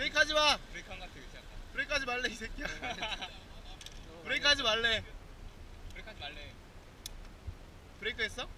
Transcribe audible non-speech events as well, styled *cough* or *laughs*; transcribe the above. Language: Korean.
브레이크 하지 마. 브레이크 한 같아 괜찮다. 브레이크 하지 말래 이 새끼야. 브레이크 *laughs* 하지 말래. 브레이크 하지 말래 브레이크 했어?